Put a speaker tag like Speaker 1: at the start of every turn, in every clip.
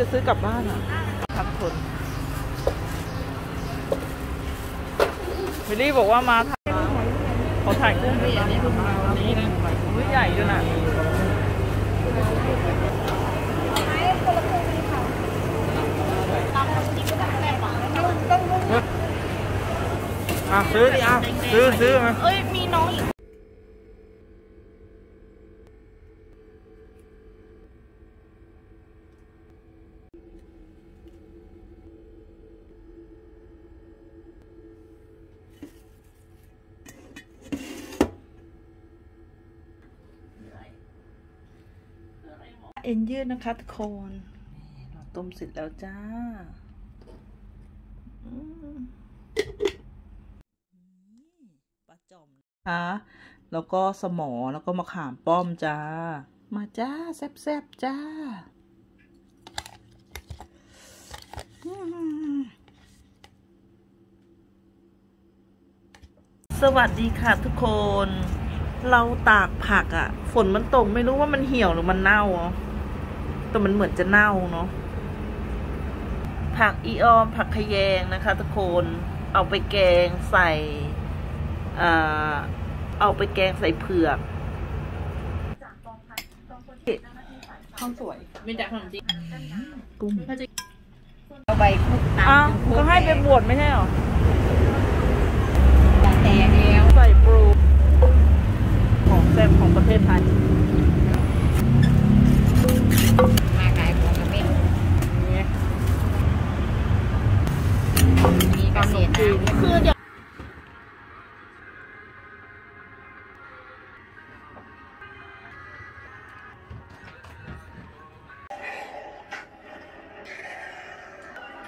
Speaker 1: จะซื้อกลับบ้านอะพักคนวิลลี่บอกว่ามาถ่ายขอถ่ายกุ้งด้วยนะนี่นะอุ้ยใหญ่ด้วยนะอะซื้อดิอะซื้อซื้อมา
Speaker 2: เอ้ยมีน้องอีก
Speaker 1: ยืดนะคะทุกคนเราต้มเสร็จแล้วจ้าปลาจอมนะคะแล้วก็สมอแล้วก็มะขามป้อมจ้า มาจ้า แซ่บๆจ้าสวัสดีค่ะทุกคน เราตากผักอะ่ะ ฝนมันตกไม่รู้ว่ามันเหี่ยวหรือมันเน่าอะ แต่มันเหมือนจะเน่าเนาะผักอีออม ผักขยงนะคะ ทุกคนเอาไปแกงใส่อ่าเอาไปแกงใส่เผือกข้าวสวย
Speaker 2: เป็นจากขนมจีน
Speaker 1: กุ้ง
Speaker 2: เอาใบคลุกตาม
Speaker 1: อ้าวก็ให้ไปบวชไม่ใช่เหรอ
Speaker 2: แต่แล้ว
Speaker 1: ใส่ปรูของแซ่บของประเทศไทย
Speaker 2: มาขายของกับแม่มี กระเสีน้ำคือเดี๋ยว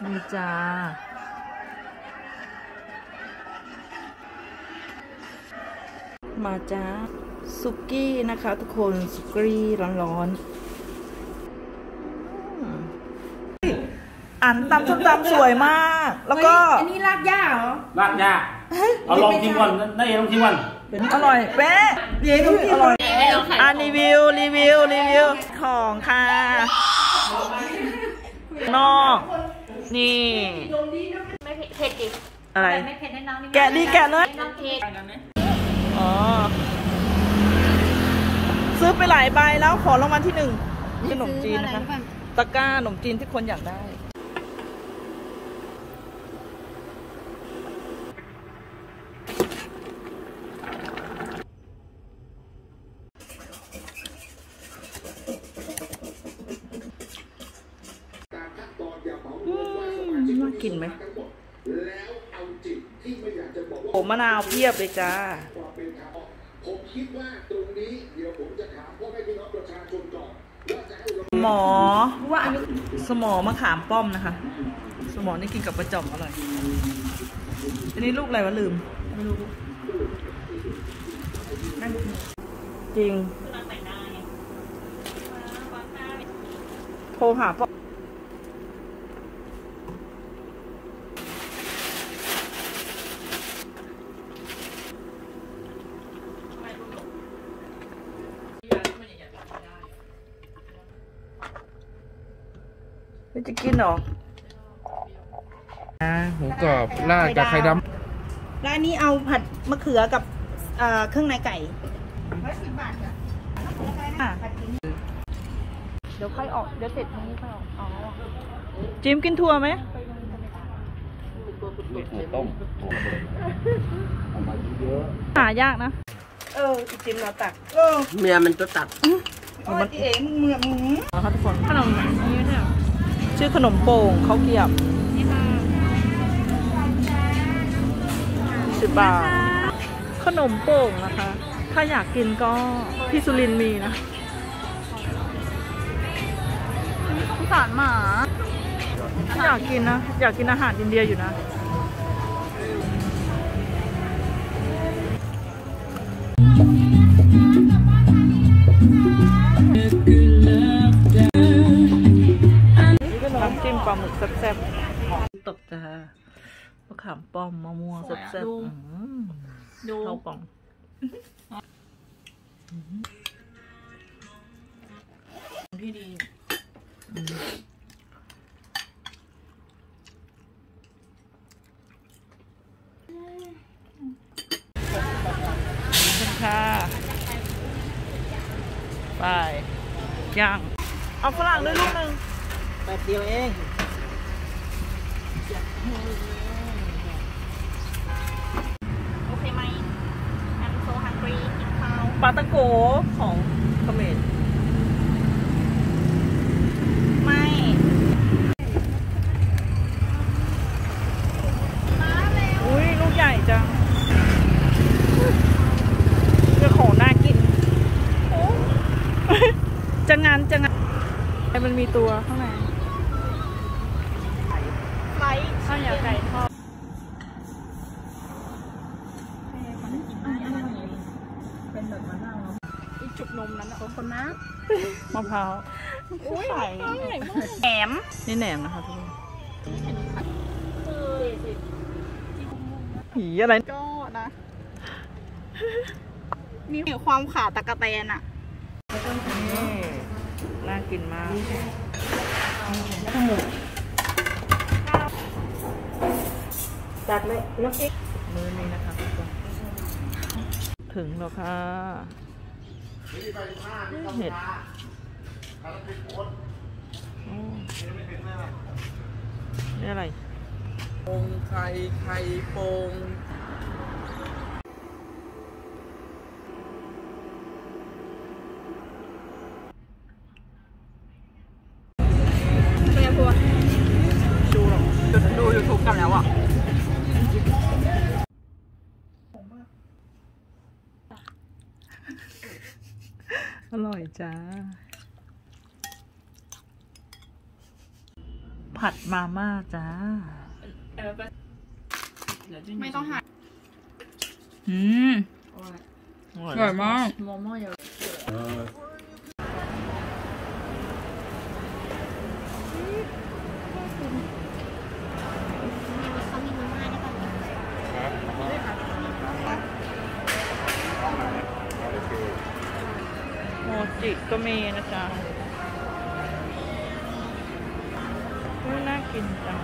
Speaker 1: นี่จ้ามาจ้าซุกี้นะคะทุกคนซุกี้ร้อนๆอืม อันตำส้มตำสวยมาก แล้วก็
Speaker 2: อันนี้รากหญ้าเหรอ
Speaker 3: ลากยาเอาลองชิมก่อนได้ลองชิมก่อน
Speaker 1: อร่อยเป๊ะเดี๋ยวอร่อย
Speaker 2: ให้เราขาย
Speaker 1: อ่ารีวิวรีวิวรีวิวของค่ะนอกนี่
Speaker 2: ไม่เผ็ดดิ
Speaker 1: อะไร
Speaker 2: ไม่เผ็ดแน่นอน
Speaker 1: แกะดิแกะเลย
Speaker 2: น้ำเผ็ด
Speaker 1: อ๋อซื้อไปหลายใบแล้วขอรางวัลที่หนึ่งขนมจีนนะคะตะกร้าขนมจีนที่คนอยากได้ อืมน่ากินไหมโอ้มะ นาวเพียบเลยจ้า
Speaker 4: ผมคิดว่าตรงนี้เดี๋ยวผมจะถามพ่อแม่พี่น้องประชาชนก่อนว่าจะให้เรา
Speaker 1: หมอว่าอันนี้สมอมะขามป้อมนะคะ สมอนี่กินกับประจอมอร่อยอันนี้ลูกอะไรวะลืมไม่รู้จริงโทรหาป้อม เฮ้ยจะกินเหรอ
Speaker 3: หมูกรอบราดกับไข่ด
Speaker 2: ร้านนี้เอาผัดมะเขือกับเอ่อเครื่องในไก่ร้อยสิบบาทจ้ะ
Speaker 1: อะ
Speaker 2: เดี๋ยวค่อยออก เดี๋ยวเสร็จตรงนี้ค่อยออกอ๋อ
Speaker 1: จิมกินถั่วไหมำ
Speaker 3: หมูต้ม
Speaker 1: หายากนะ เอออีจิมเราตัก
Speaker 2: เออ
Speaker 3: เมียมันตัวตัด
Speaker 2: โอ้ยเอ๋มึงเมือมึง
Speaker 1: นะคะทุกคนขนมนี้เนี่ย ชื่อขนมโป่งข้าวเกรียบสิบบาท ขนมโป่งนะคะ ถ้าอยากกินก็ที่สุรินทร์มีนะสงสารหมา อยากกินนะ อยากกินอาหารอินเดียอยู่นะ ลาหมึกแซ่บๆตบจ้ามะขามป้อมมะม่วงแซ่บๆ
Speaker 2: ดู
Speaker 1: เข้าป่อง
Speaker 2: ที่ดี
Speaker 1: ค่ะไปย่าง เอาฝรั่งด้วยลูกหนึ่ง
Speaker 2: แปดเดียวเอง
Speaker 1: ปาตะโกของเขมร
Speaker 2: ไม่
Speaker 1: อุ้ยลูกใหญ่จังเรื่องของน่ากินโอ้จะงานจะงานมันมีตัวข้างใน
Speaker 2: ไฟ
Speaker 1: ข้าวเหนียวไก่ทอด
Speaker 2: เป็นแบบมะนาวอีจุกนมนั้นคนนะ
Speaker 1: มะ พร้าว
Speaker 2: อุ้ยใหญ่แหนม
Speaker 1: นี่แหนมนะคะทุกคนผีอะไร
Speaker 2: ก็นะ มีความขาตะกะแตนอะ
Speaker 1: นี่น่ากินมากจัดเลยน้ำพริกมือนี้นะคะทุกคนถึงแล้วค่ะเห็ดอืม นี่อะไร
Speaker 3: โป่งไข่ไข่โป่ง
Speaker 2: เป็นไงพวก
Speaker 1: ดูหรอ
Speaker 2: ดูยูทูบกันแล้วอะ
Speaker 1: อร่อยจ้า ผัดมาม่าจ้า
Speaker 2: ไม่ต้องหัก
Speaker 1: อืมอร่อยมากโมจิก็มีนะจ๊ะ กินจัง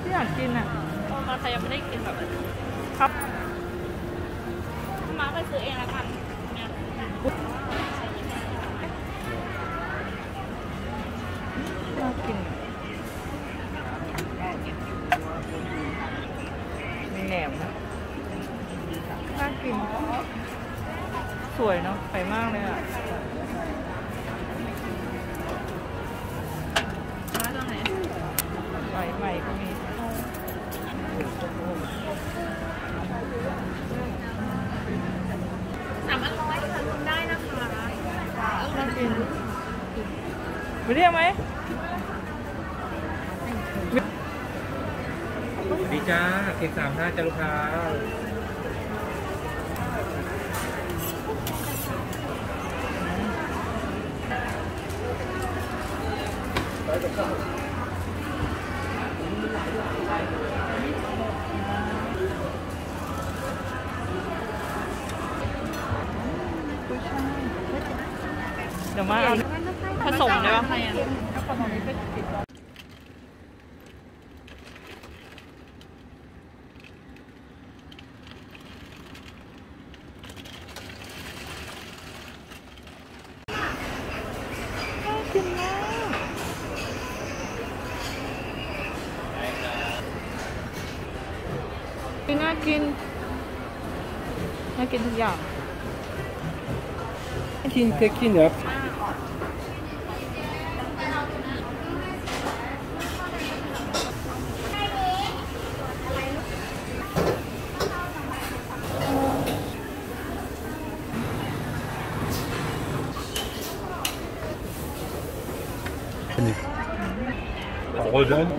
Speaker 1: ที่อยากกินอะ
Speaker 2: มาใครยังไม่ได้กินแบบ
Speaker 1: ครับ
Speaker 2: มาไปซื้อเองละ
Speaker 1: กัน ไปเรียกไหม
Speaker 3: สวัสดีจ้าเค้กสามห้าจ้าลูกค้า
Speaker 1: เสมได้ปะน่ากินมากน่ากิน น่ากินทุกอย่าง
Speaker 3: กินเค้กกินเหรอ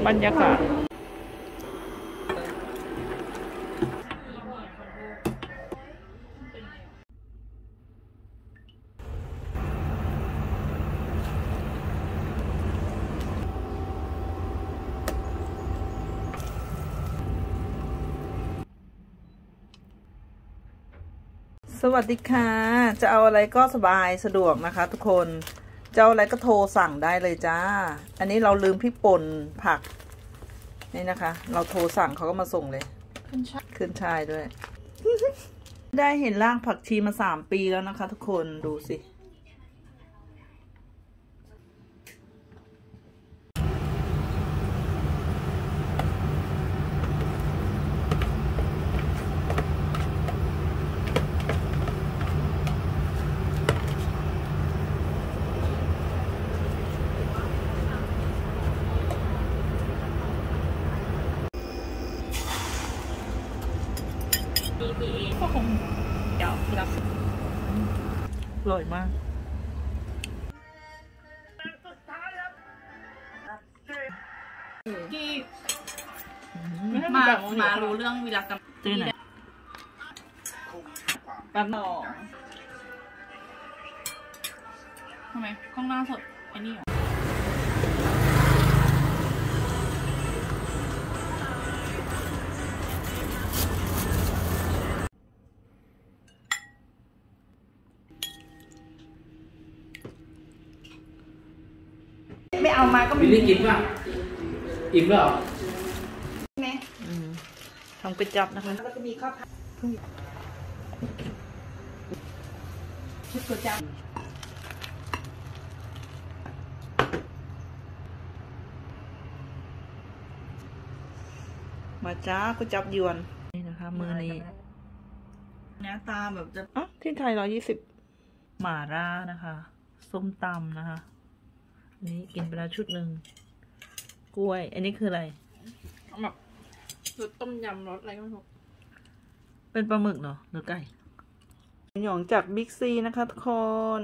Speaker 1: บรรยากาศสวัสดีค่ะ จะเอาอะไรก็สบายสะดวกนะคะทุกคน เจ้าอะไรก็โทรสั่งได้เลยจ้า อันนี้เราลืมพริกป่นผัก นี่นะคะ เราโทรสั่งเขาก็มาส่งเลย
Speaker 2: ขึ้นช่าย
Speaker 1: ขึ้นชายด้วย ได้เห็นร่างผักชีมาสามปีแล้วนะคะ ทุกคนดูสิ
Speaker 2: ก็คงเดี๋ยวรับ
Speaker 1: อ ร่อยมาก
Speaker 2: ที่มามารู้เรื่องวิรกรรม
Speaker 1: ตื้อไหน
Speaker 2: แป๊บหนอทำไมข้างหน้าสดไอ้นี่เหรอ ม่เอามาก็
Speaker 3: บิ
Speaker 2: มี
Speaker 3: ลลี่กินป่ะอิ่มแล้วเหรอ
Speaker 2: ไหม
Speaker 1: อืมทำก๋วยจับนะคะ
Speaker 2: แล้วก็มีข้าวผัดชุดก๋วยจั๊บ
Speaker 1: มาจ้าก๋วยจับยวน นี่นะคะ มือนี้
Speaker 2: เนี้ยตาแบบจะ
Speaker 1: อ๋อที่ไทยร้อยี่สิบหม่าร่านะคะ ส้มตำนะคะอั นนี้กินไปแล้วชุดหนึ่งกล้วย อันนี้คืออะไร
Speaker 2: แบบรสต้มยำรสอะไรก็ไม่รู้
Speaker 1: เป็นปลาหมึกเนาะหรือไก่หยองจากบิ๊กซีนะคะทุกคน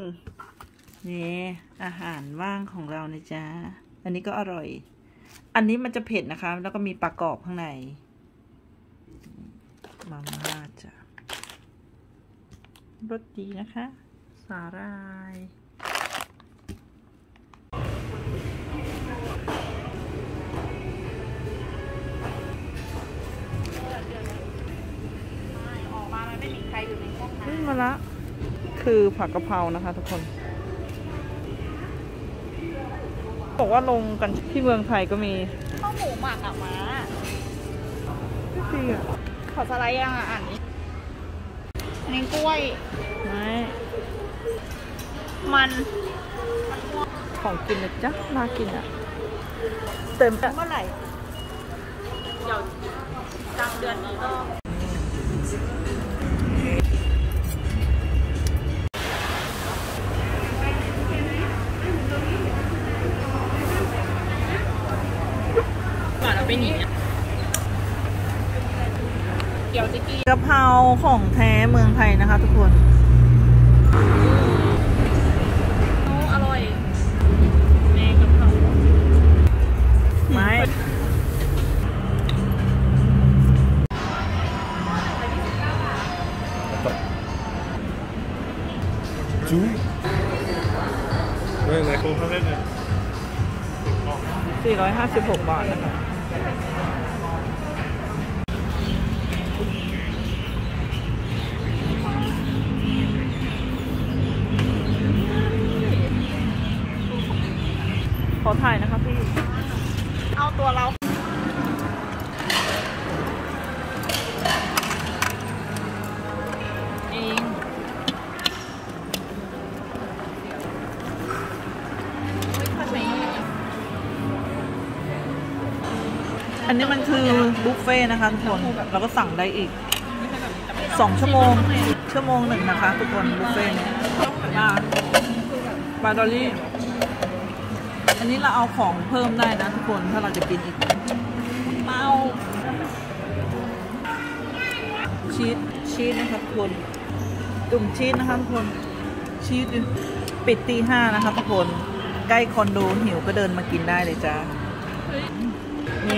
Speaker 1: นี่อาหารว่างของเรานะจ๊ะ อันนี้ก็อร่อย อันนี้มันจะเผ็ดนะคะ แล้วก็มีปลากรอบข้างใน มาม่าจ้ะรสดีนะคะ สาหร่าย
Speaker 2: คือ
Speaker 1: ผักกะเพรานะคะทุกคน บอกว่าลงกันที่เมืองไทยก็มี
Speaker 2: ข้าวหมูหมักอะมา
Speaker 1: ไม่จริงอะ
Speaker 2: ขอสไลด์ยังอะอ่านนี้อันนี้กล้วย
Speaker 1: ไม่
Speaker 2: มัน
Speaker 1: ของกินนะจ๊ะน่ากินอะเต็ม
Speaker 2: เมื่อไหร่ เดี๋ยวกลางเดือนนี้ก็ก่ กิน
Speaker 1: กะเพราของแท้เมืองไทยนะคะทุกคน
Speaker 2: อร่อยแม่กะเพรา
Speaker 1: ไม่
Speaker 3: จูไม่ไหนคงเขาเล่นเลย
Speaker 1: 456 บาทนะ อันนี้มันคือบุฟเฟ่ต์นะคะทุกคนเราก็สั่งได้อีกสองชั่วโมง ชั่วโมงหนึ่งนะคะ ทุกคนบุฟเฟ่ต์เนี่ยมาบาดอลลี่ อันนี้เราเอาของเพิ่มได้นะทุกคนถ้าเราจะกินอีกเมาชีสชีสนะคะทุกคนจุ่มชีสนะคะทุกคนชีสดิปิดตีห้านะคะทุกคน ใกล้คอนโดหิวก็เดินมากินได้เลยจ้า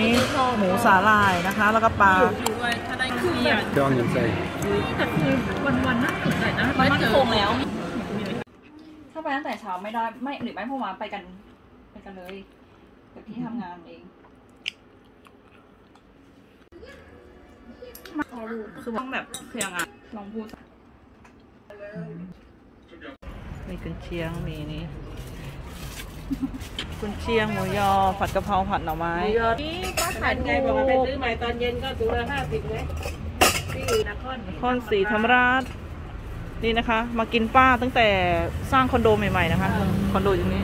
Speaker 1: นี่หมูสาลายนะคะ แล้วก็ปลา
Speaker 2: ด้วยถ้าได้คือแบบ
Speaker 3: จองยังใส่
Speaker 2: แต่คือวันวันๆน่าสนใจนะมันคงแล้ว ถ้าไปตั้งแต่เช้าไม่ได้ไม่หรือไม่พอมาไปกันไปกันเลยเดี๋ยวพี่ทำงานเองมาดูคือต้องแบบเพียงอะลองพูด
Speaker 1: มีกุนเชียงมีนี่ คุณเชียงหมูยอผัดกะเพราผัดหน่อไม้
Speaker 5: นี่ป้าขายไงบอกว่าไปซื้อใหม่ตอนเย็นก็ถุงละห้าสิบไหมที่อยู่นคร
Speaker 1: นครศรีธรรมราชนี่นะคะ มากินป้าตั้งแต่สร้างคอนโดใหม่ๆนะคะ คอนโดอย่างนี้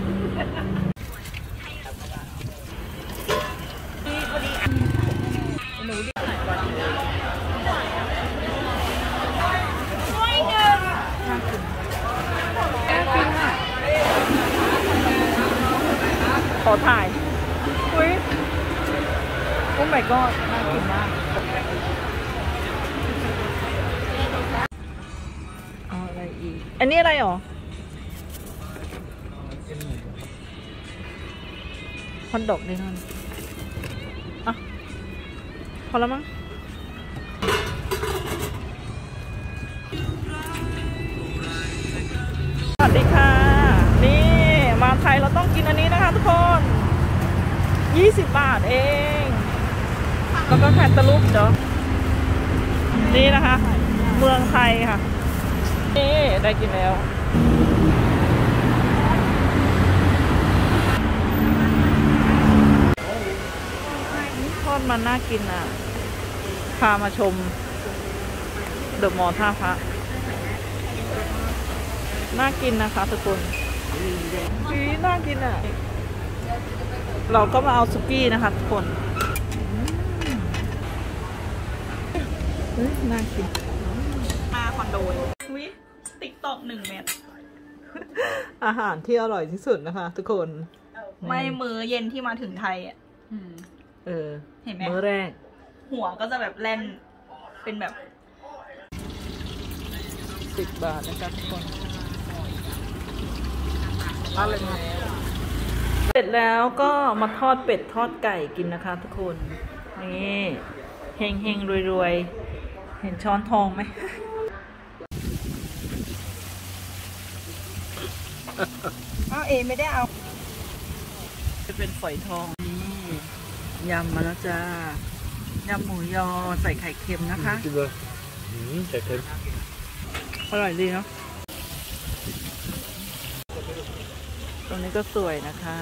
Speaker 1: อถ่าย อุ้ยโอ้ my god น่ากินมากเอาอะไรอีก อันนี้อะไรหรอฮอทดอกนี่นั่นอะ พอแล้วมั้งสวัสดีค่ะ นี่ มาไทยเราต้องกินอันนี้นะคะทุกคน 20 บาทเอง แล้วก็แคนตาลูปเดี๋ยวนี่นะคะ เมืองไทยค่ะ นี่ได้กินแล้วทอดมันน่ากินอะ พามาชม เดอะมอลท่าพระน่ากินนะคะทุกคนอีน่ากินอะ เราก็มาเอาสุกี้นะคะทุกคนเฮ้ยน่ากิน
Speaker 2: มาคอนโดวิติ๊กตอกหนึ่งเม็ด
Speaker 1: อาหารที่อร่อยที่สุดนะคะ ทุกคน
Speaker 2: ไม่มื้อเย็นที่มาถึงไทยอะ
Speaker 1: เออ
Speaker 2: เห็นไหม
Speaker 1: มื้อแรก
Speaker 2: หัวก็จะแบบแล่น เป็นแบบ
Speaker 1: สิบบาทนะคะทุกคนอะไรมา เสร็จแล้วก็มาทอดเป็ดทอดไก่กินนะคะทุกคน นี่เฮงเฮงรวยรวยๆเห็นช้อนทองไหม
Speaker 2: อ้าวเอไม่ได้เอา
Speaker 1: จะเป็นฝอยทองนี่ยำมาแล้วจ้ายำหมูยอใส่ไข่เค็มนะคะ
Speaker 3: กินเลยอืมแต่เค็ม
Speaker 1: อร่อยดีเนาะ ตรง นี้ก็สวยนะคะ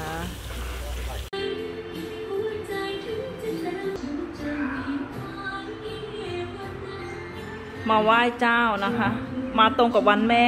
Speaker 1: มาไหว้เจ้านะคะ มาตรงกับวันแม่